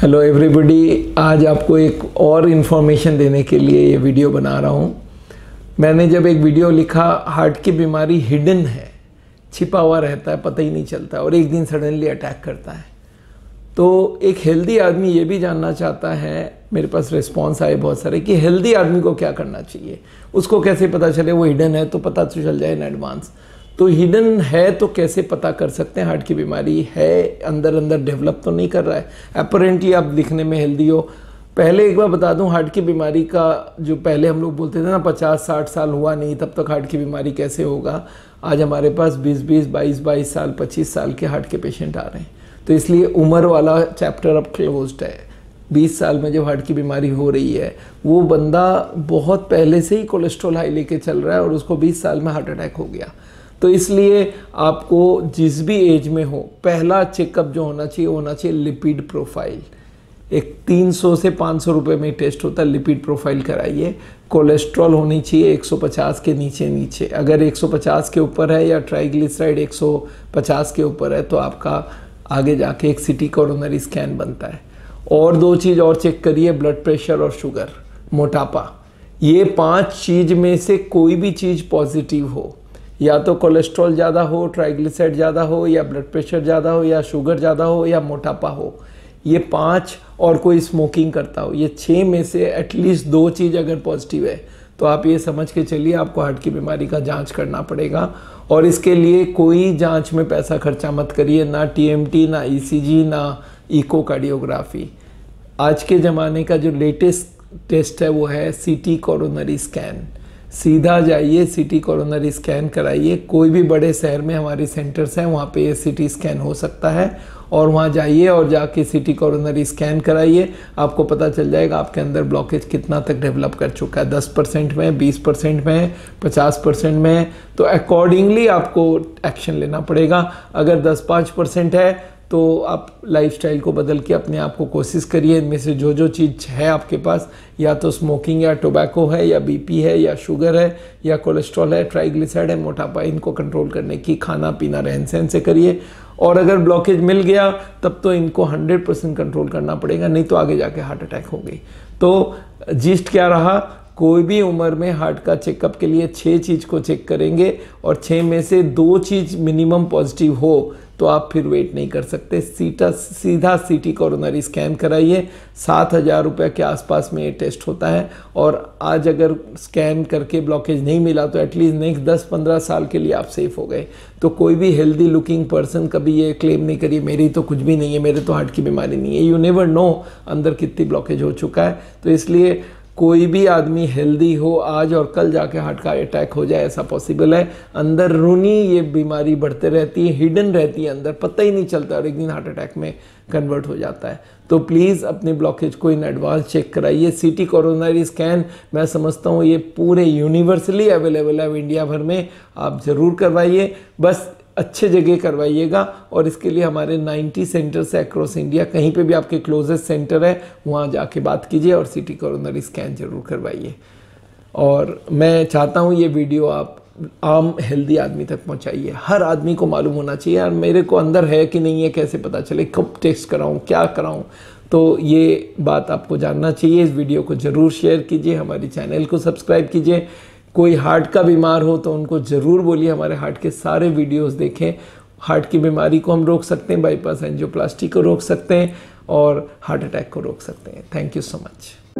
Hello everybody आज आपको एक और इन्फॉर्मेशन देने के लिए ये वीडियो बना रहा हूँ। मैंने जब एक वीडियो लिखा हार्ट की बीमारी हिडन है, छिपा हुआ रहता है, पता ही नहीं चलता और एक दिन सडनली अटैक करता है। तो एक हेल्दी आदमी ये भी जानना चाहता है, मेरे पास रिस्पॉन्स आए बहुत सारे, कि हेल्दी आदमी को क्या करना चाहिए? उसको कैसे पता चले वो हिडन है तो पता तो चल जाए इन एडवांस तो हिडन है तो कैसे पता कर सकते हैं? हार्ट की बीमारी है, अंदर अंदर डेवलप तो नहीं कर रहा है। अपेरेंटली आप दिखने में हेल्दी हो। पहले एक बार बता दूँ हार्ट की बीमारी का जो पहले हम लोग बोलते थे ना, पचास, साठ साल हुआ नहीं, तब तक हार्ट की बीमारी कैसे होगा? आज हमारे पास बीस बीस, बाईस बाईस साल, पच्चीस साल के हार्ट के पेशेंट आ रहे हैं। तो इसलिए उम्र वाला चैप्टर अब क्लोज है। बीस साल में जब हार्ट की बीमारी हो रही है, वो बंदा बहुत पहले से ही कोलेस्ट्रॉल हाई लेके चल रहा है और उसको बीस साल में हार्ट अटैक हो गया। तो इसलिए आपको जिस भी एज में हो, पहला चेकअप जो होना चाहिए होना चाहिए लिपिड प्रोफ़ाइल एक 300 से 500 रुपए में टेस्ट होता है लिपिड प्रोफ़ाइल कराइए. कोलेस्ट्रॉल होनी चाहिए 150 के नीचे नीचे. अगर 150 के ऊपर है या ट्राइग्लिसराइड 150 के ऊपर है तो आपका आगे जाके एक सिटी कोरोनरी स्कैन बनता है. और दो चीज़ और चेक करिए ब्लड प्रेशर और शुगर मोटापा. ये पाँच चीज़ में से कोई भी चीज़ पॉजिटिव हो या तो कोलेस्ट्रॉल ज़्यादा हो ट्राइग्लिसराइड ज़्यादा हो, या ब्लड प्रेशर ज़्यादा हो, या शुगर ज़्यादा हो, या मोटापा हो, ये पाँच और कोई स्मोकिंग करता हो, ये छः में से एटलीस्ट दो चीज़ अगर पॉजिटिव है तो आप ये समझ के चलिए, आपको हार्ट की बीमारी का जाँच करना पड़ेगा। और इसके लिए कोई जाँच में पैसा खर्चा मत करिए, ना टीएमटी ना ईसीजी ना इकोकार्डियोग्राफी आज के ज़माने का जो लेटेस्ट टेस्ट है, वो है सीटी कोरोनरी स्कैन सीधा जाइए सिटी कोरोनरी स्कैन कराइए। कोई भी बड़े शहर में हमारे सेंटर्स हैं, वहाँ पे ये सिटी स्कैन हो सकता है। और वहाँ जाइए और जाके सिटी कोरोनरी स्कैन कराइए। आपको पता चल जाएगा आपके अंदर ब्लॉकेज कितना तक डेवलप कर चुका है। 10 परसेंट में 20 परसेंट में 50 परसेंट में। तो अकॉर्डिंगली आपको एक्शन लेना पड़ेगा। अगर 10 पाँच परसेंट है तो आप लाइफस्टाइल को बदल के अपने आप को कोशिश करिए। इनमें से जो जो चीज़ है आपके पास, या तो स्मोकिंग या टोबैको है, या बीपी है, या शुगर है, या कोलेस्ट्रॉल है ट्राइग्लिसराइड है, मोटापा, इनको कंट्रोल करने की, खाना, पीना, रहन सहन से करिए। और अगर ब्लॉकेज मिल गया, तब तो इनको 100 परसेंट कंट्रोल करना पड़ेगा, नहीं तो आगे जाके हार्ट अटैक हो गई तो जिस्ट क्या रहा? कोई भी उम्र में हार्ट का चेकअप के लिए छः चीज़ को चेक करेंगे और छः में से दो चीज़ मिनिमम पॉजिटिव हो तो आप फिर वेट नहीं कर सकते। सीटा, सीधा सीटी कोरोनरी स्कैन कराइए। सात हज़ार रुपये के आसपास में ये टेस्ट होता है और आज अगर स्कैन करके ब्लॉकेज नहीं मिला तो एटलीस्ट नेक्स्ट दस पंद्रह साल के लिए आप सेफ़ हो गए। तो कोई भी हेल्दी लुकिंग पर्सन कभी ये क्लेम नहीं करिए, मेरी तो कुछ भी नहीं है, मेरे तो हार्ट की बीमारी नहीं है। यू नेवर नो अंदर कितनी ब्लॉकेज हो चुका है। तो इसलिए कोई भी आदमी हेल्दी हो, आज और कल जाके हार्ट का अटैक हो जाए, ऐसा पॉसिबल है। अंदर रूनी ये बीमारी बढ़ते रहती है हिडन रहती है अंदर, पता ही नहीं चलता और एक दिन हार्ट अटैक में कन्वर्ट हो जाता है। तो प्लीज़ अपने ब्लॉकेज को इन एडवांस चेक कराइए। सिटी कोरोनरी स्कैन मैं समझता हूँ ये पूरे यूनिवर्सली अवेलेबल है इंडिया भर में, आप ज़रूर करवाइए। बस अच्छे जगह करवाइएगा और इसके लिए हमारे 90 सेंटर से अक्रॉस इंडिया कहीं पे भी आपके क्लोजेस्ट सेंटर है, वहाँ जाके बात कीजिए और सिटी कोरोनरी स्कैन ज़रूर करवाइए। और मैं चाहता हूँ ये वीडियो आप आम हेल्दी आदमी तक पहुँचाइए। हर आदमी को मालूम होना चाहिए, यार मेरे को अंदर है कि नहीं है, कैसे पता चले, कब टेस्ट कराऊँ, क्या कराऊँ? तो ये बात आपको जानना चाहिए। इस वीडियो को ज़रूर शेयर कीजिए, हमारे चैनल को सब्सक्राइब कीजिए। कोई हार्ट का बीमार हो तो उनको ज़रूर बोलिए, हमारे हार्ट के सारे वीडियोस देखें। हार्ट की बीमारी को हम रोक सकते हैं, बाईपास एंजियोप्लास्टी को रोक सकते हैं और हार्ट अटैक को रोक सकते हैं। Thank you so much.